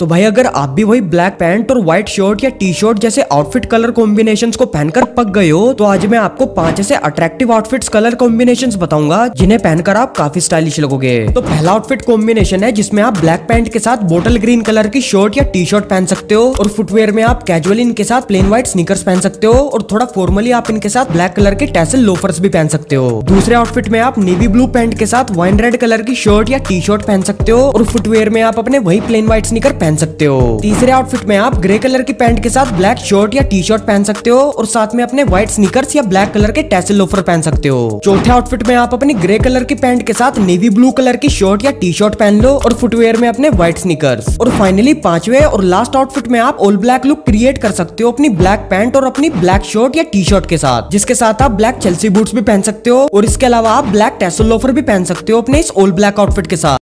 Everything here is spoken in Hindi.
तो भाई, अगर आप भी वही ब्लैक पैंट और व्हाइट शर्ट या टी शर्ट जैसे आउटफिट कलर कॉम्बिनेशन को पहनकर पक गए हो तो आज मैं आपको पाँच ऐसे अट्रैक्टिव आउटफिट्स कलर कॉम्बिनेशन बताऊँगा, जिन्हें पहनकर आप काफ़ी स्टाइलिश लगोगे। तो पहला आउटफिट कॉम्बिनेशन है, जिसमें आप ब्लैक पैंट के साथ बोटल ग्रीन कलर की शर्ट या टी शर्ट पहन सकते हो, और फुटवेयर में आप कैजुअल इनके साथ प्लेन व्हाइट स्नीकर्स पहन सकते हो, और थोड़ा फॉर्मली आप इनके साथ ब्लैक कलर के टैसल लोफर्स भी पहन सकते हो। दूसरे आउटफिट में आप नेवी ब्लू पैंट के साथ वाइन रेड कलर की शर्ट या टी शर्ट पहन सकते हो, और फुटवेयर में आप अपने वही प्लेन व्हाइट स्नीकर पहन सकते हो। तीसरे आउटफिट में आप ग्रे कलर की पैंट के साथ ब्लैक शर्ट या टी शर्ट पहन सकते हो और साथ में अपने व्हाइट स्नीकर्स या ब्लैक कलर के टैसल लोफर पहन सकते हो। चौथे आउटफिट में आप अपनी ग्रे कलर की पैंट के साथ नेवी ब्लू कलर की शर्ट या टी शर्ट पहन लो और फुटवेयर में अपने व्हाइट स्नीकर्स और फाइनली पांचवे और लास्ट आउटफिट में आप ऑल ब्लैक लुक क्रिएट कर सकते हो अपनी ब्लैक पैंट और अपनी ब्लैक शर्ट या टी शर्ट के साथ, जिसके साथ आप ब्लैक चेल्सी बूट्स भी पहन सकते हो और इसके अलावा आप ब्लैक टेसल लोफर भी पहन सकते हो अपने इस ऑल ब्लैक आउटफिट के साथ।